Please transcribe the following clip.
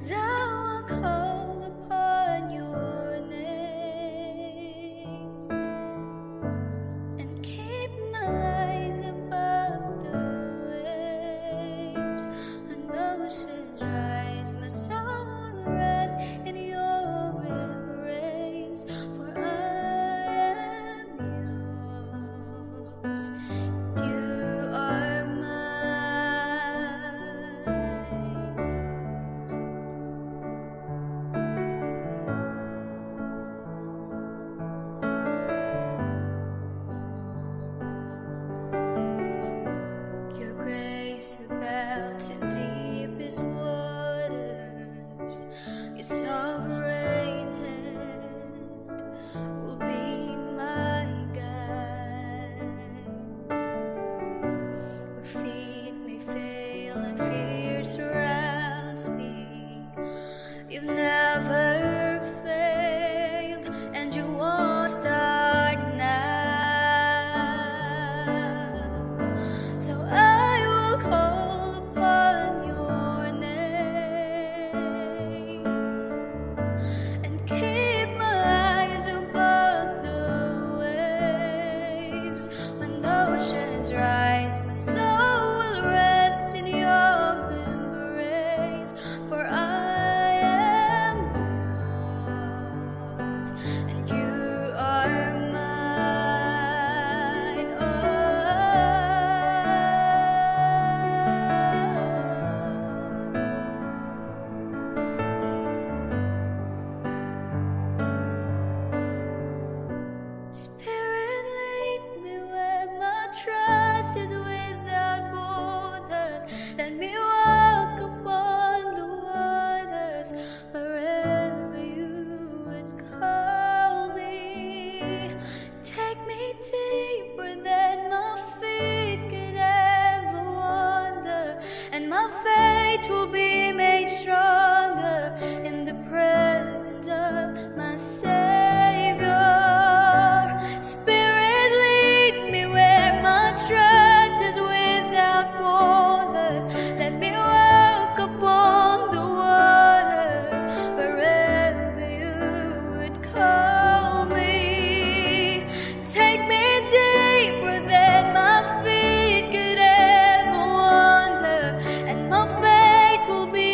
走。sovereign hand will be my guide. Feet may fail and surrounds me, you've never. my fate will be will be